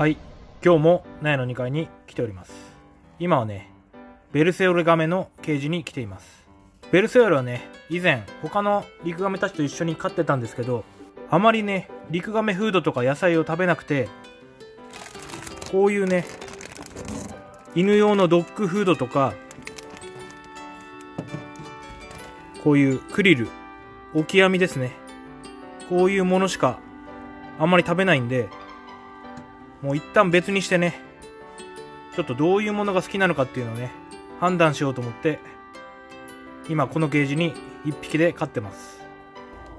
はい。今日も納屋の2階に来ております。今はねベルセオルガメのケージに来ています。ベルセオルはね以前他のリクガメたちと一緒に飼ってたんですけどあまりねリクガメフードとか野菜を食べなくてこういうね犬用のドッグフードとかこういうクリルオキアミですね。こういうものしかあんまり食べないんでもう一旦別にしてね。ちょっとどういうものが好きなのかっていうのをね判断しようと思って今このケージに1匹で飼ってます。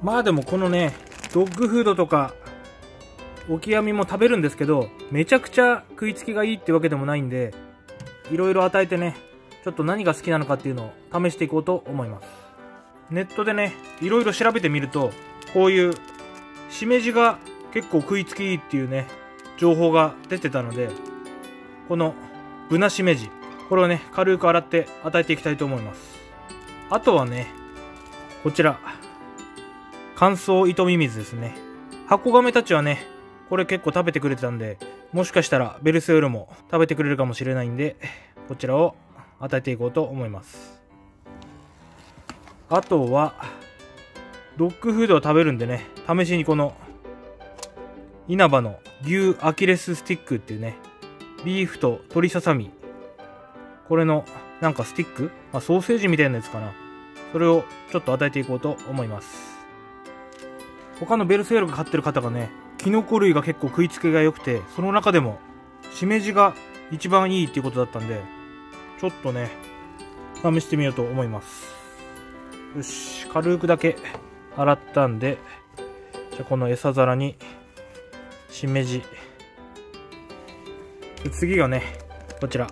まあでもこのねドッグフードとかオキアミも食べるんですけどめちゃくちゃ食いつきがいいってわけでもないんでいろいろ与えてねちょっと何が好きなのかっていうのを試していこうと思います。ネットでねいろいろ調べてみるとこういうしめじが結構食いつきいいっていうね情報が出てたのでこのブナしめじこれをね軽く洗って与えていきたいと思います。あとはねこちら乾燥糸ミミズですね。箱ガメたちはねこれ結構食べてくれてたんでもしかしたらベルセウルも食べてくれるかもしれないんでこちらを与えていこうと思います。あとはドッグフードを食べるんでね試しにこの稲葉の牛アキレススティックっていうねビーフと鶏ささみ。これのなんかスティック、まあ、ソーセージみたいなやつかな。それをちょっと与えていこうと思います。他のベルセールが飼ってる方がねキノコ類が結構食いつきが良くてその中でもしめじが一番いいっていうことだったんでちょっとね試してみようと思います。よし軽くだけ洗ったんでじゃこの餌皿にしめじ。次がねこちら。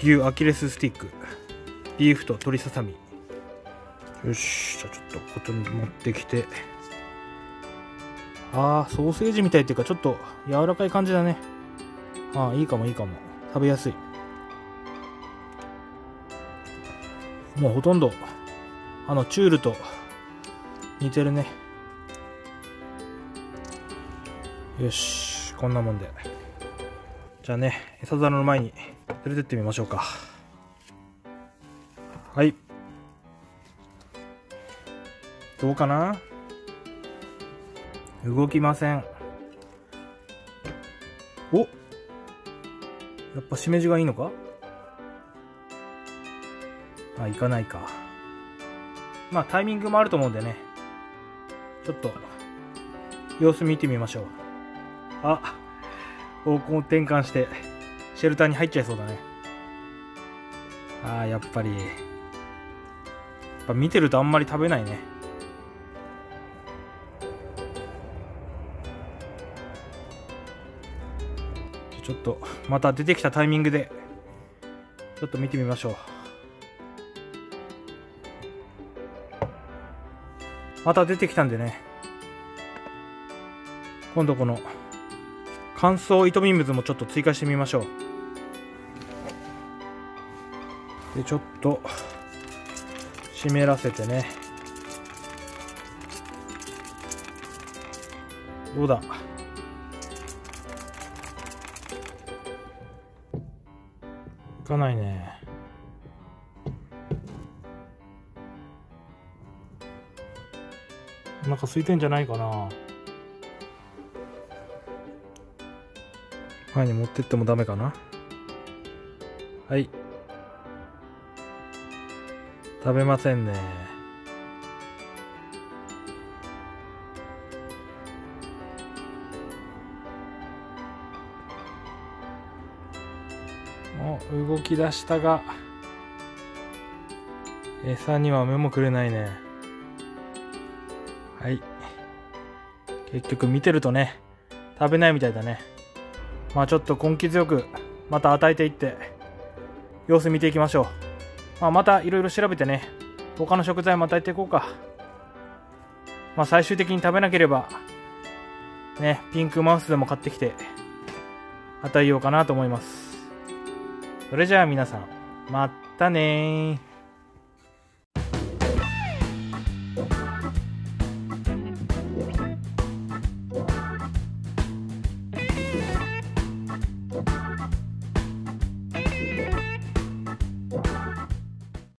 牛アキレススティック。ビーフと鶏ささみ。よしじゃあちょっとここに持ってきて。あーソーセージみたいっていうかちょっと柔らかい感じだね。ああいいかもいいかも。食べやすい。もうほとんどあのチュールと似てるね。よしこんなもんで。じゃあね餌皿の前に連れてってみましょうか。はい。どうかな？動きません。お？やっぱしめじがいいのか？あ行かないか。まあタイミングもあると思うんでね。ちょっと様子見てみましょう。あ方向転換してシェルターに入っちゃいそうだね。ああやっぱり。やっぱ見てるとあんまり食べないね。ちょっとまた出てきたタイミングでちょっと見てみましょう。また出てきたんでね。今度この乾燥糸ミミズもちょっと追加してみましょう。でちょっと湿らせてね。どうだ？いかないね。お腹空いてんじゃないかな。前に持ってってもダメかな。はい。食べませんね。お動き出したが餌には目もくれないね。はい。結局見てるとね食べないみたいだね。まあちょっと根気強くまた与えていって様子見ていきましょう、まあ、またいろいろ調べてね他の食材も与えていこうか。まあ最終的に食べなければねピンクマウスでも買ってきて与えようかなと思います。それじゃあ皆さんまたね